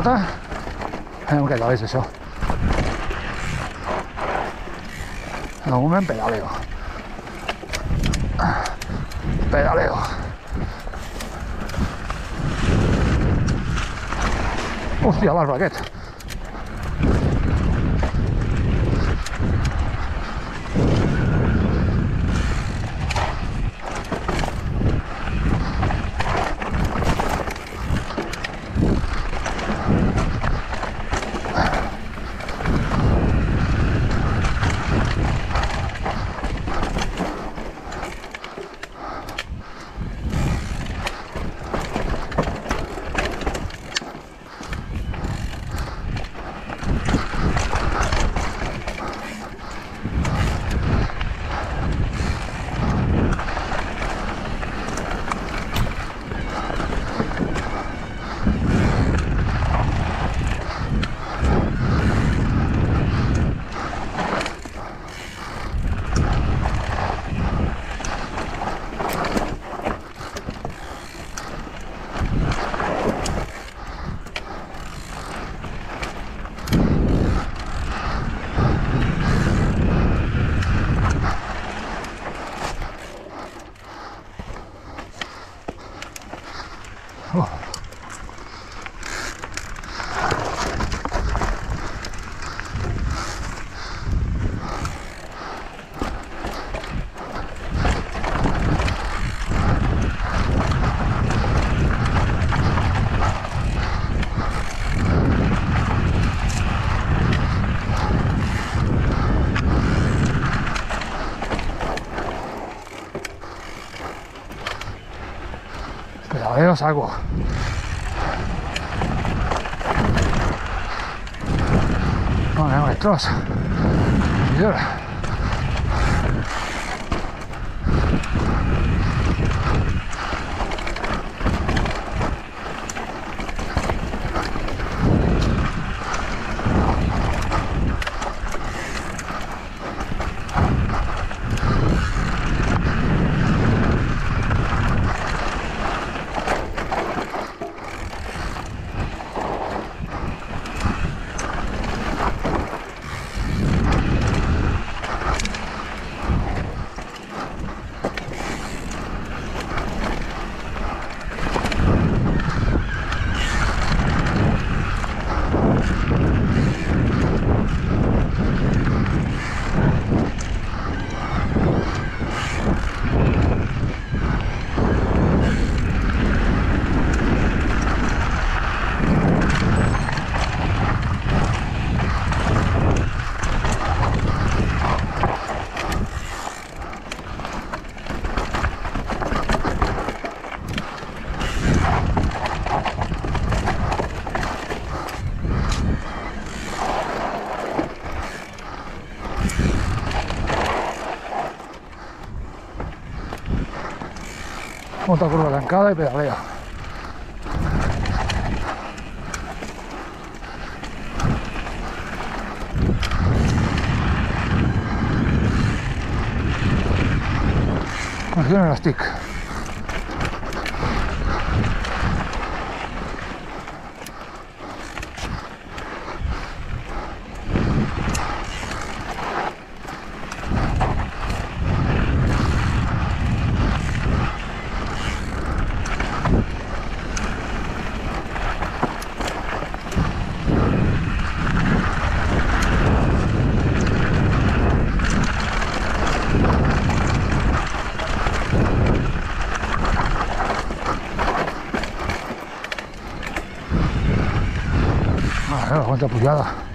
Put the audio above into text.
nota. Eh, que veis eso. Aún me pedaleo. Pedaleo. Hostia, va el Pero saco. Vamos, maestros. Otra curva tancada y pedalea. Funciona el stick. 这不远了